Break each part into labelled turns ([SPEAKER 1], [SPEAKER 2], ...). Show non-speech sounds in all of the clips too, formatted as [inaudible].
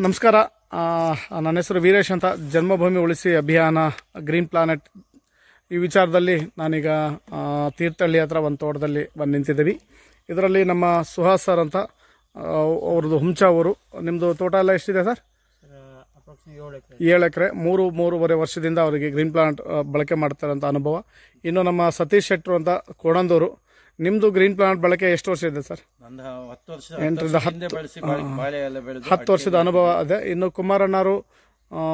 [SPEAKER 1] ನಮಸ್ಕಾರ. ನನ್ನ ಹೆಸರು ವೀರೇಶ್ ಅಂತ. ಜನ್ಮಭೂಮಿ ಉಳಿಸಿ ಅಭಿಯಾನ ಗ್ರೀನ್ ಪ್ಲಾನೆಟ್. ಈ ವಿಚಾರದಲ್ಲಿ ನಾನೀಗ ತೀರ್ಥಹಳ್ಳಿ ಹತ್ರ ಒಂದು ತೋಟದಲ್ಲಿ ಬಂದು ನಿಂತಿದ್ದೀವಿ. ಇದರಲ್ಲಿ ನಮ್ಮ ಸುಹಾಸ್ ಸರ್ ಅಂತ ಅವ್ರದ್ದು ಹುಂಚ ಊರು. ನಿಮ್ಮದು ತೋಟ ಎಲ್ಲ ಎಷ್ಟಿದೆ ಸರ್?
[SPEAKER 2] ಏಳು ಎಕರೆ.
[SPEAKER 1] ಮೂರು, ಮೂರುವರೆ ವರ್ಷದಿಂದ ಅವರಿಗೆ ಗ್ರೀನ್ ಪ್ಲಾಂಟ್ ಬಳಕೆ ಬಳಕೆ ಅಂತ ಅನುಭವ. ಇನ್ನು ನಮ್ಮ ಸತೀಶ್ ಶೆಟ್ಟರು ಅಂತ, ಕೋಣಂದೂರು. ನಿಮ್ಮದು ಗ್ರೀನ್ ಪ್ಲಾಂಟ್ ಬಳಕೆ ಎಷ್ಟು ವರ್ಷ ಇದೆ ಸರ್?
[SPEAKER 2] ನಂದು ಹತ್ತು ವರ್ಷ
[SPEAKER 1] ಎಂಟರಿಂದ
[SPEAKER 2] ಹತ್ತು ವರ್ಷ ಹಿಂದೆ ಬೆಳೆಸಿ ಬಾಳೆ- ಬಾಳೆ ಎಲ್ಲ ಬೆಳೆದು
[SPEAKER 1] ಹತ್ತು ವರ್ಷದ ಅನುಭವ ಇದೆ ಇನ್ನು ಕುಮಾರಣ್ಣರು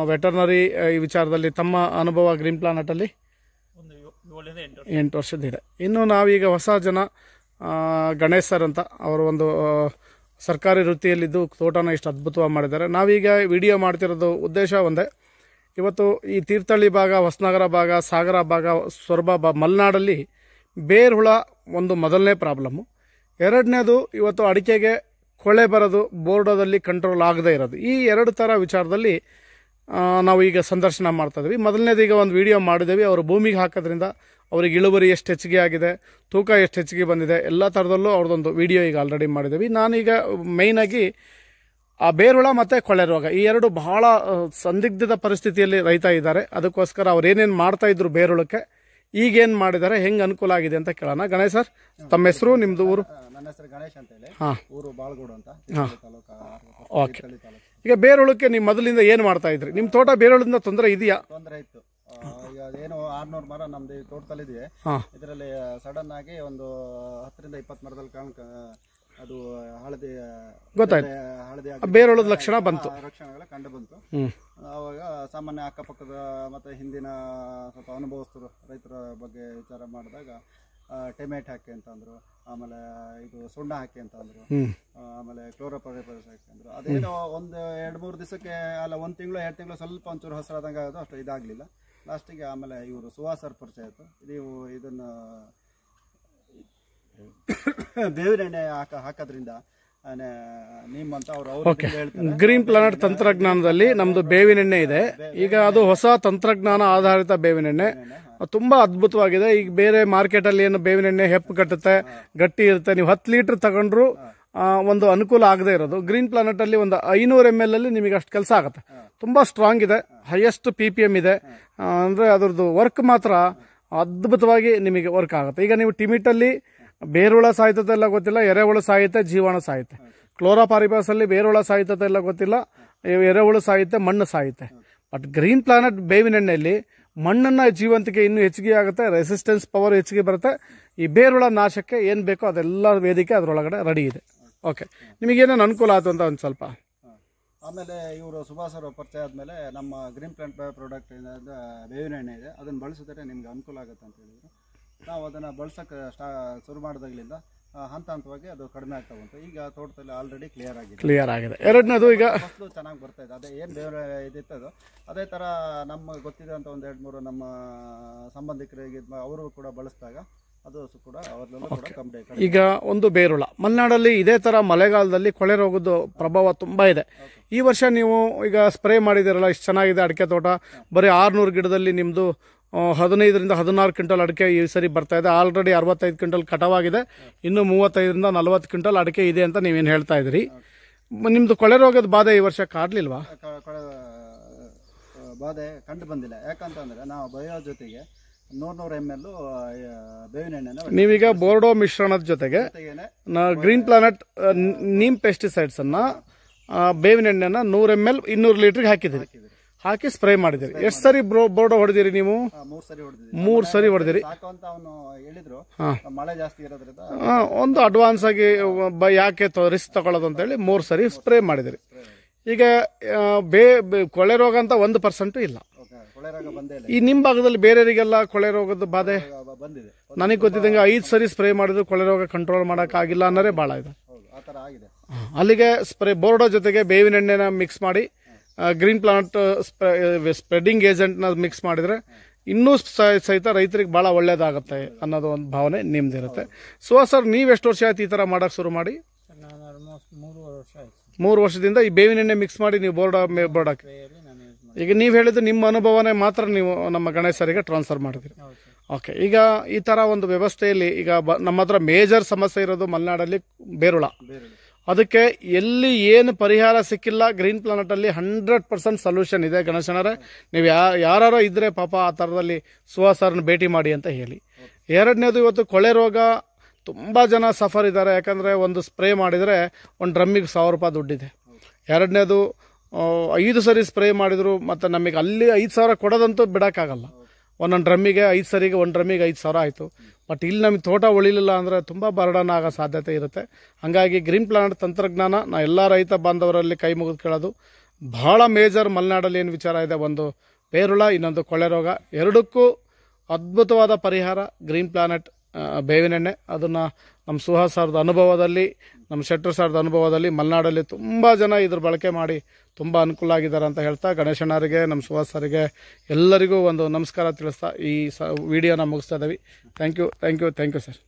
[SPEAKER 1] ವೆಟರ್ನರಿ ಈ ವಿಚಾರದಲ್ಲಿ ತಮ್ಮ ಅನುಭವ ಗ್ರೀನ್ ಪ್ಲಾನೆಟಲ್ಲಿ
[SPEAKER 2] ಏ- ಏಳರಿಂದ ಎಂಟು ವರ್ಷ.
[SPEAKER 1] ಎಂಟು ವರ್ಷದಿದೆ ಇನ್ನು ನಾವೀಗ ಹೊಸ ಜನ ಆ, ಗಣೇಶ್ ಸರ್ ಅಂತ ಅವರು ಒಂದು ಆ, ಸರ್ಕಾರಿ ವೃತ್ತಿಯಲ್ಲಿದ್ದು ತೋಟನ ಇಷ್ಟು ಅದ್ಭುತವಾಗಿ ಮಾಡಿದ್ದಾರೆ. ನಾವೀಗ ವಿಡಿಯೋ ಮಾಡ್ತಿರೋದು ಉದ್ದೇಶ ಒಂದೇ. ಇವತ್ತು ಈ ತೀರ್ಥಹಳ್ಳಿ ಭಾಗ ಹೊಸನಗರ ಭಾಗ ಸಾಗರ ಭಾಗ ಸೊರಬ ಬಾ ಮಲೆನಾಡಲ್ಲಿ ಬೇರುಹುಳ ಒಂದು ಮೊದಲನೇ ಪ್ರಾಬ್ಲಮ್ಮು ಎರಡನೇದು ಇವತ್ತು ಅಡಿಕೆಗೆ ಕೊಳೆ ಬರೋದು ಬೋರ್ಡೋದಲ್ಲಿ ಕಂಟ್ರೋಲ್ ಆಗದೇ ಇರೋದು. ಈ ಎರಡು ಥರ ವಿಚಾರದಲ್ಲಿ ನಾವು ಈಗ ಸಂದರ್ಶನ ಮಾಡ್ತಾ ಇದ್ವಿ ಮೊದಲನೇದು ಈಗ ಒಂದು ವಿಡಿಯೋ ಮಾಡಿದ್ದೀವಿ. ಅವರು ಭೂಮಿಗೆ ಹಾಕೋದ್ರಿಂದ ಅವ್ರಿಗೆ ಇಳುವರಿ ಎಷ್ಟು ಹೆಚ್ಚಿಗೆ ಆಗಿದೆ, ತೂಕ ಎಷ್ಟು ಹೆಚ್ಚಿಗೆ ಬಂದಿದೆ, ಎಲ್ಲ ಥರದಲ್ಲೂ ಅವ್ರದ್ದೊಂದು ವಿಡಿಯೋ ಈಗ ಆಲ್ರೆಡಿ ಮಾಡಿದ್ದೀವಿ. ನಾನೀಗ ಮೇಯ್ನಾಗಿ ಆ ಬೇರುಳ ಮತ್ತು ಕೊಳೆ ರೋಗ, ಈ ಎರಡು ಬಹಳ ಸಂದಿಗ್ಧದ ಪರಿಸ್ಥಿತಿಯಲ್ಲಿ ರೈತ ಇದ್ದಾರೆ. ಅದಕ್ಕೋಸ್ಕರ ಅವ್ರು ಏನೇನು ಮಾಡ್ತಾ ಬೇರುಳಕ್ಕೆ ಈಗೇನು ಮಾಡಿದಾರೆ ಹೆಂಗೆ ಅನುಕೂಲ ಆಗಿದೆ ಅಂತ ಕೇಳೋಣ. ಗಣೇಶ್ ಸರ್ ತಮ್ಮ ಹೆಸರು ನಿಮ್ಮದು ಊರು?
[SPEAKER 3] ನನ್ನ ಹೆಸರು ಗಣೇಶ್ ಅಂತ ಹೇಳಿ.
[SPEAKER 1] ಹಾಂ.
[SPEAKER 3] ಊರು ಬಾಳ್ಗೋಡು ಅಂತ.
[SPEAKER 1] ಓಕೆ. ಈಗ ಬೇರುಳಕ್ಕೆ ನೀವು ಮೊದಲಿಂದ ಏನು ಮಾಡ್ತಾ ಇದ್ರಿ? ನಿಮ್ಮ ತೋಟ ಬೇರುಳಿಂದ ತೊಂದರೆ ಇದೆಯಾ?
[SPEAKER 3] ತೊಂದರೆ ಇತ್ತು. ಏನು ಆರ್ನೂರು ಮರ ನಮ್ದು ತೋಟದಲ್ಲಿ
[SPEAKER 1] ಹಾಂ.
[SPEAKER 3] ಇದರಲ್ಲಿ ಸಡನ್ ಆಗಿ ಒಂದು ಹತ್ತರಿಂದ ಇಪ್ಪತ್ತು ಮರದಲ್ಲಿ ಕಾಣ ಅದು ಹಳದಿ
[SPEAKER 1] ಗೊತ್ತಾಯ್ತು.
[SPEAKER 3] ಬೇರೆ ಹಳದಿ
[SPEAKER 1] ಬೇರುಳದ ಲಕ್ಷಣ ಬಂತು.
[SPEAKER 3] ಲಕ್ಷಣಗಳು ಕಂಡು ಬಂತು. ಆವಾಗ ಸಾಮಾನ್ಯ ಅಕ್ಕಪಕ್ಕದ ಮತ್ತು ಹಿಂದಿನ ಸ್ವಲ್ಪ ಅನುಭವಸ್ಥರು ರೈತರ ಬಗ್ಗೆ ವಿಚಾರ ಮಾಡಿದಾಗ ಟೆಮೆಟ್ ಹಾಕಿ ಅಂತಂದರು ಆಮೇಲೆ ಇದು ಸುಣ್ಣ ಹಾಕಿ ಅಂತಂದರು ಆಮೇಲೆ ಕ್ಲೋರೋಪರಿಪಸ್ ಹಾಕಿ ಅಂದರು. ಅದೇನೋ ಒಂದು ಎರಡು ಮೂರು ದಿವಸಕ್ಕೆ ಅಲ್ಲ ಒಂದು ತಿಂಗಳು ಎರಡು ತಿಂಗಳು ಸ್ವಲ್ಪ ಒಂಚೂರು ಹಸಿರಾದಂಗೆ ಆಗೋದು ಅಷ್ಟು ಇದಾಗಲಿಲ್ಲ. ಲಾಸ್ಟಿಗೆ ಆಮೇಲೆ ಇವರು ಸುವಾಸರ್ ಪರಿಚಯ ಆಯಿತು. ನೀವು ಇದನ್ನು [coughs] ಬೇವಿನ ಎಣ್ಣೆ ಹಾಕ ಹಾಕೋದ್ರಿಂದ ಅವ್ರು
[SPEAKER 1] ಗ್ರೀನ್ ಪ್ಲಾನೆಟ್ ತಂತ್ರಜ್ಞಾನದಲ್ಲಿ ನಮ್ದು ಬೇವಿನೆಣ್ಣೆ ಇದೆ. ಈಗ ಅದು ಹೊಸ ತಂತ್ರಜ್ಞಾನ ಆಧಾರಿತ ಬೇವಿನೆಣ್ಣೆ. ತುಂಬಾ ಅದ್ಭುತವಾಗಿದೆ. ಈಗ ಬೇರೆ ಮಾರ್ಕೆಟ್ ಅಲ್ಲಿ ಏನು ಬೇವಿನೆಣ್ಣೆ ಹೆಪ್ಪು ಕಟ್ಟುತ್ತೆ ಗಟ್ಟಿ ಇರುತ್ತೆ. ನೀವು ಹತ್ತು ಲೀಟರ್ ತಗೊಂಡ್ರು ಒಂದು ಅನುಕೂಲ ಆಗದೆ ಇರೋದು. ಗ್ರೀನ್ ಪ್ಲಾನೆಟ್ ಅಲ್ಲಿ ಒಂದು ಐನೂರು ಎಂ ಎಲ್ ಅಲ್ಲಿ ನಿಮಗೆ ಅಷ್ಟು ಕೆಲಸ ಆಗುತ್ತೆ. ತುಂಬಾ ಸ್ಟ್ರಾಂಗ್ ಇದೆ. ಹೈಯೆಸ್ಟ್ ಪಿ ಪಿ ಎಂ ಇದೆ. ಅಂದ್ರೆ ಅದರದ್ದು ವರ್ಕ್ ಮಾತ್ರ ಅದ್ಭುತವಾಗಿ ನಿಮಗೆ ವರ್ಕ್ ಆಗುತ್ತೆ. ಈಗ ನೀವು ಟಿಮಿಟಲ್ಲಿ ಬೇರುಳ ಸಾಹಿತ್ಯತೆ ಎಲ್ಲ ಗೊತ್ತಿಲ್ಲ, ಎರೆಹುಳು ಸಾಹಿತ್ಯ, ಜೀವಾಣು ಸಾಹಿತ್ಯ. ಕ್ಲೋರೋಪಾರಿಬಾಸ್ ಅಲ್ಲಿ ಬೇರುಳ ಸಾಹಿತ್ಯತೆ ಎಲ್ಲ ಗೊತ್ತಿಲ್ಲ, ಎರೆಹುಳು ಸಾಹಿತ್ಯ, ಮಣ್ಣು ಸಾಹಿತ್ಯ. ಬಟ್ ಗ್ರೀನ್ ಪ್ಲಾನೆಟ್ ಬೇವಿನ ಎಣ್ಣೆಯಲ್ಲಿ ಮಣ್ಣನ್ನ ಜೀವಂತಿಕೆ ಇನ್ನೂ ಹೆಚ್ಚಿಗೆ ಆಗುತ್ತೆ ರೆಸಿಸ್ಟೆನ್ಸ್ ಪವರ್ ಹೆಚ್ಚಿಗೆ ಬರುತ್ತೆ. ಈ ಬೇರುಳ ನಾಶಕ್ಕೆ ಏನು ಬೇಕೋ ಅದೆಲ್ಲ ವೇದಿಕೆ ಅದರೊಳಗಡೆ ರೆಡಿ ಇದೆ. ಓಕೆ ನಿಮಗೇನೇನು ಅನುಕೂಲ ಆಯ್ತು ಅಂತ ಒಂದು ಸ್ವಲ್ಪ.
[SPEAKER 3] ಆಮೇಲೆ ಇವರು ಸುಭಾಷ್ ಅವರು ಪರಿಚಯ ಆದಮೇಲೆ ನಮ್ಮ ಗ್ರೀನ್ ಪ್ಲಾಂಟ್ ಪ್ರಾಡಕ್ಟ್ ಬೇವಿನ ಎಣ್ಣೆ ಇದೆ, ಅದನ್ನು ಬಳಸಿದ್ರೆ ನಿಮ್ಗೆ ಅನುಕೂಲ ಆಗುತ್ತೆ ಅಂತ ಹೇಳಿದ್ರು. ನಾವು ಅದನ್ನು ಬಳಸೋಕ್ಕೆ ಸ್ಟಾ ಶುರು ಮಾಡಿದಾಗಲಿಂದ ಹಂತ ಹಂತವಾಗಿ ಅದು ಕಡಿಮೆ ಆಗ್ತಾ ಬಂತು. ಈಗ ತೋಟದಲ್ಲಿ ಆಲ್ರೆಡಿ ಕ್ಲಿಯರ್ ಆಗಿದೆ.
[SPEAKER 1] ಕ್ಲಿಯರ್ ಆಗಿದೆ. ಎರಡನೇದು ಈಗ?
[SPEAKER 3] ಫಸ್ಲು ಚೆನ್ನಾಗಿ ಬರ್ತಾ ಇದೆ. ಅದೇ ಏನು ಬೇರೆ ಇದಿತ್ತು ಅದು? ಅದೇ ಥರ ನಮ್ಮ ಗೊತ್ತಿದೆ ಒಂದು ಎರಡು ಮೂರು ನಮ್ಮ ಸಂಬಂಧಿಕರಿಗೆ ಅವರು ಕೂಡ ಬಳಸಿದಾಗ ಅದು ಕೂಡ ಕೂಡ
[SPEAKER 1] ಈಗ ಒಂದು ಬೇರುಳ. ಮಲೆನಾಡಲ್ಲಿ ಇದೇ ತರ ಮಳೆಗಾಲದಲ್ಲಿ ಕೊಳೆ ರೋಗದ ಪ್ರಭಾವ ತುಂಬಾ ಇದೆ. ಈ ವರ್ಷ ನೀವು ಈಗ ಸ್ಪ್ರೇ ಮಾಡಿದಿರಲ್ಲ ಇಷ್ಟು ಚೆನ್ನಾಗಿದೆ ಅಡಿಕೆ ತೋಟ. ಬರೀ ಆರ್ನೂರು ಗಿಡದಲ್ಲಿ ನಿಮ್ಮದು ಹದಿನೈದರಿಂದ ಹದಿನಾರು ಕ್ವಿಂಟಲ್ ಅಡಿಕೆ ಈ ಸರಿ ಬರ್ತಾ ಇದೆ. ಆಲ್ರೆಡಿ ಅರವತ್ತೈದು ಕ್ವಿಂಟಲ್ ಕಟಾವಾಗಿದೆ. ಇನ್ನು ಮೂವತ್ತೈದರಿಂದ ನಲವತ್ತು ಕ್ವಿಂಟಲ್ ಅಡಿಕೆ ಇದೆ ಅಂತ ನೀವೇನು ಹೇಳ್ತಾ ಇದ್ರಿ ಮ- ನಿಮ್ದು ಕೊಳೆ ರೋಗದ ಬಾಧೆ ಈ ವರ್ಷ ಕಾಡ್ಲಿಲ್ವಾ?
[SPEAKER 3] ಬಾಧೆ ಕಂಡು ಬಂದಿಲ್ಲ. ಯಾಕಂತಂದ್ರೆ ನಾವು ಬಯೋ ಜೊತೆಗೆ ನೂರ್ ನೂರ ಎಂ ಎಲ್ ಬೇವಿನ ಎಣ್ಣೆ
[SPEAKER 1] ನೀವೀಗ ಬೋರ್ಡೋ ಮಿಶ್ರಣದ ಜೊತೆಗೆ ಗ್ರೀನ್ ಪ್ಲಾನೆಟ್ ನೀಮ್ ಪೆಸ್ಟಿಸೈಡ್ಸ್ ಅನ್ನ ಬೇವಿನ ಎಣ್ಣೆನ ನೂರ ಎಂ ಎಲ್ ಇನ್ನೂರು ಲೀಟರ್ಗೆ ಹಾಕಿದಿರಿ ಹಾಕಿ ಸ್ಪ್ರೇ ಮಾಡಿದಿರಿ ಎಷ್ಟು ಸರಿ ಬೋರ್ಡೋ ಹೊಡೆದಿರಿ ನೀವು?
[SPEAKER 3] ಮೂರ್ ಸರಿ
[SPEAKER 1] ಹೊಡೆದಿರಿ.
[SPEAKER 3] ಅಂತ
[SPEAKER 1] ಒಂದು ಅಡ್ವಾನ್ಸ್ ಆಗಿ ಯಾಕೆ ರಿಸ್ಕ್ ತಗೊಳ್ಳೋದು ಅಂತೇಳಿ ಮೂರು ಸರಿ ಸ್ಪ್ರೇ ಮಾಡಿದಿರಿ ಈಗ ಬೇ ಕೊಳೆ ರೋಗ ಅಂತ ಒಂದು ಪರ್ಸೆಂಟ್ ಇಲ್ಲ. ಈ ನಿಮ್ಮ ಭಾಗದಲ್ಲಿ ಬೇರೆಯವರಿಗೆಲ್ಲ ಕೊಳೆ ರೋಗದ ಬಾಧೆ? ನನಗೆ ಗೊತ್ತಿದ್ದಂಗೆ ಐದು ಸರಿ ಸ್ಪ್ರೇ ಮಾಡಿದ್ರು ಕೊಳೆ ರೋಗ ಕಂಟ್ರೋಲ್ ಆಗಿಲ್ಲ ಅನ್ನೋದೇ ಬಹಳ ಇದೆ ಅಲ್ಲಿಗೆ ಸ್ಪ್ರೇ ಬೋರ್ಡೋ ಜೊತೆಗೆ ಬೇವಿನ ಎಣ್ಣೆನ ಮಿಕ್ಸ್ ಮಾಡಿ ಗ್ರೀನ್ ಪ್ಲಾಂಟ್ ಸ್ಪ್ರೆಡಿಂಗ್ ಏಜೆಂಟ್ನ ಮಿಕ್ಸ್ ಮಾಡಿದ್ರೆ ಇನ್ನೂ ಸಹಿತ ರೈತರಿಗೆ ಭಾಳ ಒಳ್ಳೇದಾಗುತ್ತೆ ಅನ್ನೋದು ಒಂದು ಭಾವನೆ ನಿಮ್ದಿರುತ್ತೆ. ಸೊ ಸರ್ ನೀವು ಎಷ್ಟು ವರ್ಷ ಆಯ್ತು ಈ ಥರ ಮಾಡೋಕೆ ಶುರು ಮಾಡಿ? ಮೂರು ವರ್ಷದಿಂದ ಈ ಬೇವಿನ ಎಣ್ಣೆ ಮಿಕ್ಸ್ ಮಾಡಿ ನೀವು ಬೋರ್ಡ್ ಬೋರ್ಡ್ ಹಾಕಿ. ಈಗ ನೀವು ಹೇಳಿದ್ದು ನಿಮ್ಮ ಅನುಭವನೇ ಮಾತ್ರ ನೀವು ನಮ್ಮ ಗಣೇಶರಿಗೆ ಟ್ರಾನ್ಸ್ಫರ್ ಮಾಡಿದ್ರಿ. ಓಕೆ ಈಗ ಈ ಥರ ಒಂದು ವ್ಯವಸ್ಥೆಯಲ್ಲಿ ಈಗ ನಮ್ಮ ಹತ್ರ ಮೇಜರ್ ಸಮಸ್ಯೆ ಇರೋದು ಮಲೆನಾಡಲ್ಲಿ ಬೇರುಳ.
[SPEAKER 3] ಬೇರೆ
[SPEAKER 1] ಅದಕ್ಕೆ ಎಲ್ಲಿ ಏನು ಪರಿಹಾರ ಸಿಕ್ಕಿಲ್ಲ, ಗ್ರೀನ್ ಪ್ಲಾನೆಟಲ್ಲಿ ಹಂಡ್ರೆಡ್ ಪರ್ಸೆಂಟ್ ಸೊಲ್ಯೂಷನ್ ಇದೆ ಗಣೇಶನರೇ ನೀವು ಯಾ ಯಾರು ಇದ್ದರೆ ಪಾಪ ಆ ಥರದಲ್ಲಿ ಸುಹಾಸರನ್ನ ಭೇಟಿ ಮಾಡಿ ಅಂತ ಹೇಳಿ. ಎರಡನೇದು ಇವತ್ತು ಕೊಳೆ ರೋಗ, ತುಂಬ ಜನ ಸಫರ್ ಇದ್ದಾರೆ. ಯಾಕಂದರೆ ಒಂದು ಸ್ಪ್ರೇ ಮಾಡಿದರೆ ಒಂದು ಡ್ರಮ್ಮಿಗೆ ಸಾವಿರ ರೂಪಾಯಿ ದುಡ್ಡಿದೆ. ಎರಡನೇದು ಐದು ಸರಿ ಸ್ಪ್ರೇ ಮಾಡಿದ್ರು, ಮತ್ತು ನಮಗೆ ಅಲ್ಲಿ ಐದು ಸಾವಿರ ಕೊಡೋದಂತೂ ಬಿಡೋಕ್ಕಾಗಲ್ಲ. ಒಂದೊಂದು ಡ್ರಮ್ಮಿಗೆ ಐದು ಸರಿಗೆ ಒಂದು ಡ್ರಮ್ಮಿಗೆ ಐದು ಸಾವಿರ ಆಯಿತು. ಬಟ್ ಇಲ್ಲಿ ನಮಗೆ ತೋಟ ಉಳಿಲಿಲ್ಲ ಅಂದರೆ ತುಂಬ ಬರಡನ ಆಗೋ ಸಾಧ್ಯತೆ ಇರುತ್ತೆ. ಹಾಗಾಗಿ ಗ್ರೀನ್ ಪ್ಲಾನೆಟ್ ತಂತ್ರಜ್ಞಾನ, ನಾ ಎಲ್ಲ ರೈತ ಬಾಂಧವರಲ್ಲಿ ಕೈ ಮುಗಿದು ಕೇಳೋದು. ಭಾಳ ಮೇಜರ್ ಮಲೆನಾಡಲ್ಲಿ ಏನು ವಿಚಾರ ಇದೆ? ಒಂದು ಪೇರುಳ ಇನ್ನೊಂದು ಕೊಳೆ ರೋಗ. ಎರಡಕ್ಕೂ ಅದ್ಭುತವಾದ ಪರಿಹಾರ ಗ್ರೀನ್ ಪ್ಲಾನೆಟ್ ಬೇವಿನೆಣ್ಣೆ, ಅದನ್ನು ನಮ್ಮ ಸುಹಾಸ್ ಸರ್ದ ಅನುಭವದಲ್ಲಿ ನಮ್ಮ ಶೆಟ್ಟರ್ ಸಾರದ ಅನುಭವದಲ್ಲಿ ಮಲೆನಾಡಲ್ಲಿ ತುಂಬ ಜನ ಇದ್ರ ಬಳಕೆ ಮಾಡಿ ತುಂಬ ಅನುಕೂಲ ಆಗಿದ್ದಾರೆ ಅಂತ ಹೇಳ್ತಾ ಗಣೇಶಣ್ಣರಿಗೆ ನಮ್ಮ ಸುಹಾಸ್ ಸರಿಗೆ ಎಲ್ಲರಿಗೂ ಒಂದು ನಮಸ್ಕಾರ ತಿಳಿಸ್ತಾ ಈ ಸ, ವಿಡಿಯೋನ ಮುಗಿಸ್ತಾ ಇದ್ದೀವಿ thank you thank you thank you sir